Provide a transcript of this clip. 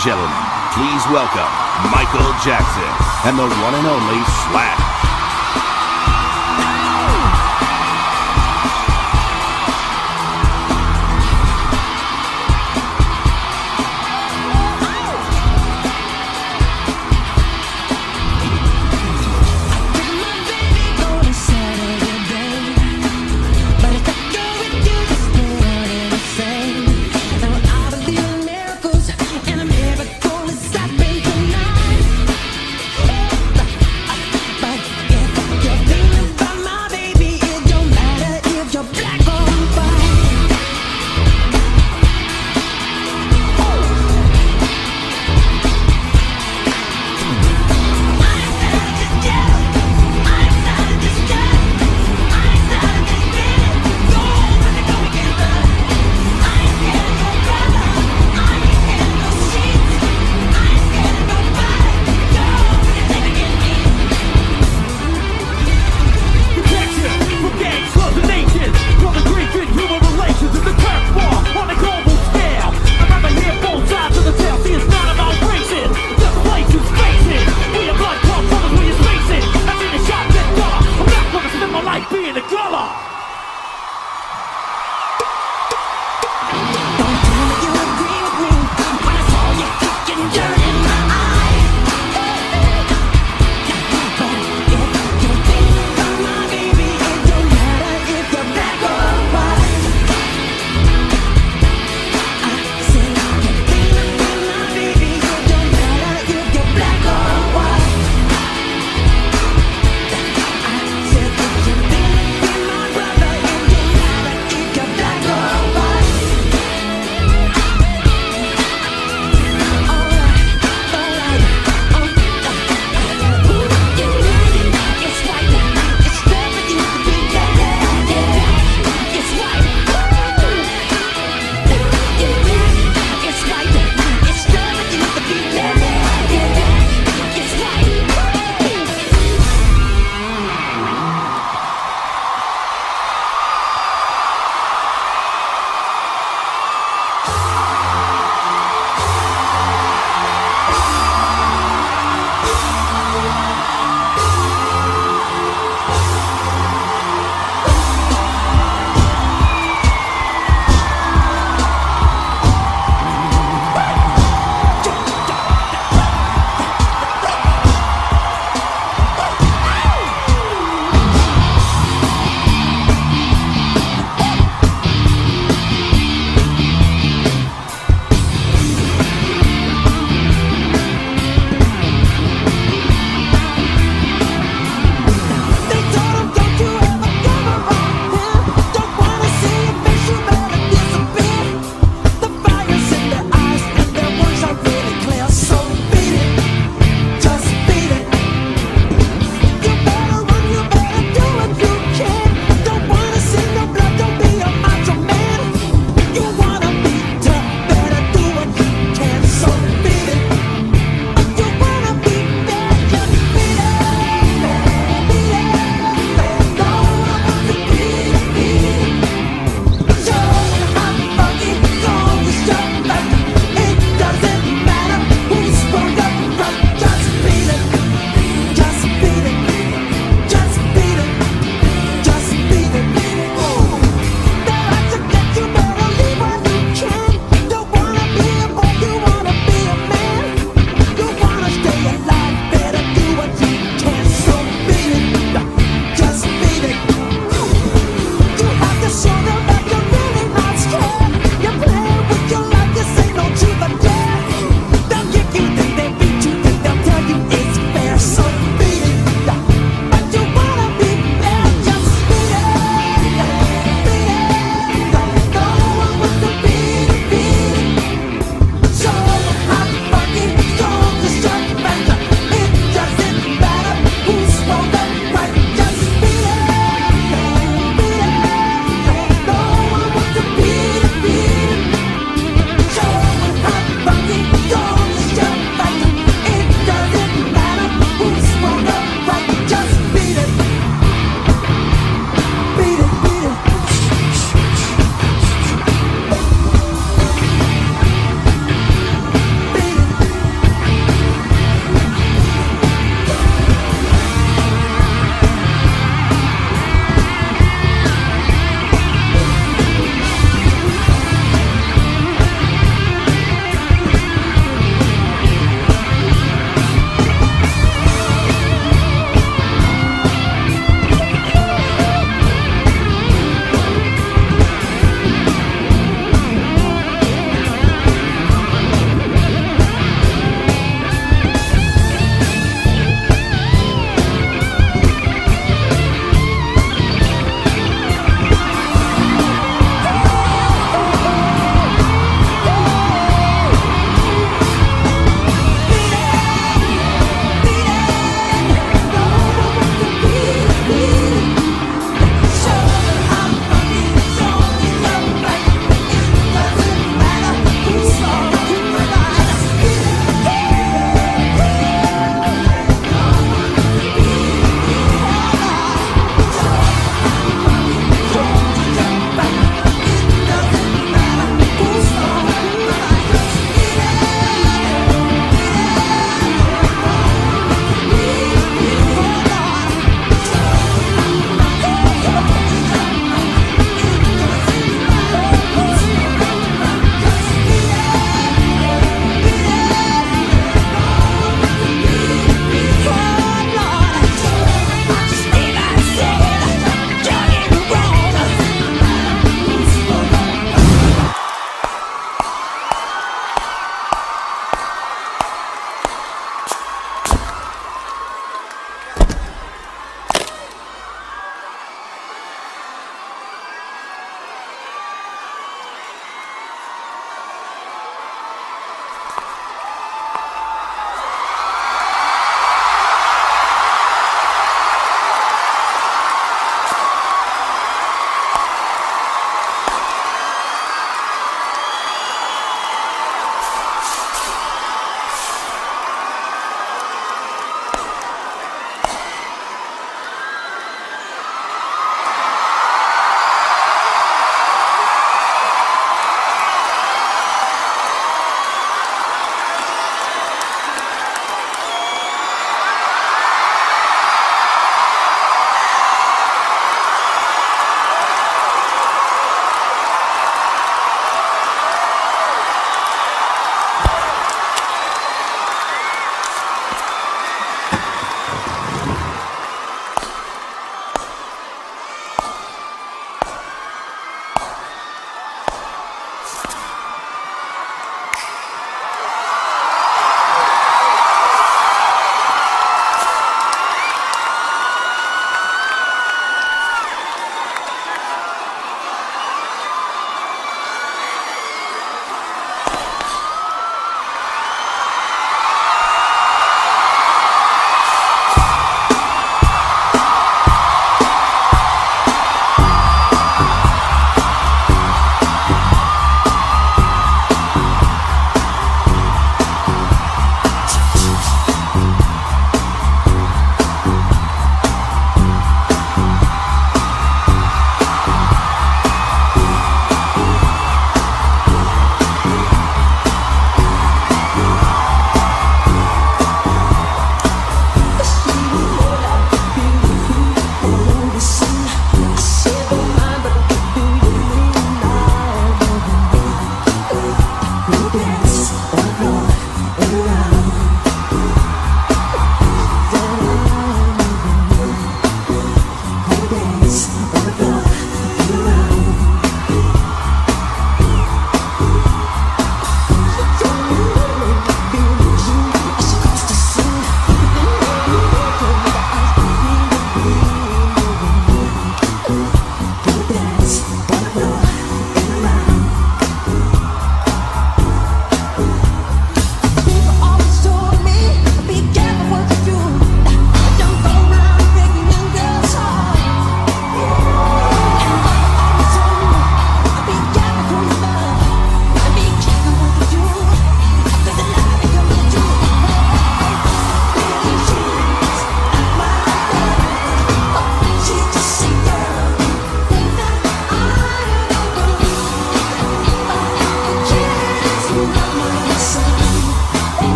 gentlemen, please welcome Michael Jackson and the one and only Slash.